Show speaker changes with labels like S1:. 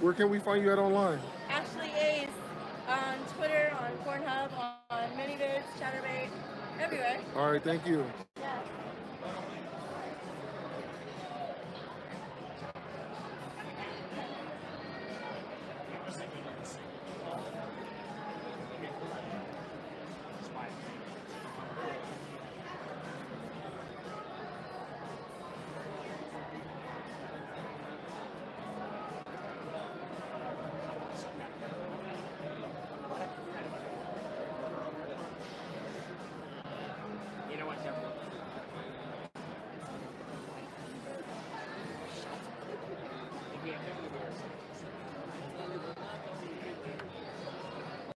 S1: Where can we find you at online?
S2: Ashley Ace on Twitter, on Pornhub, on ManyVids, Chaturbate, everywhere.
S1: All right, thank you.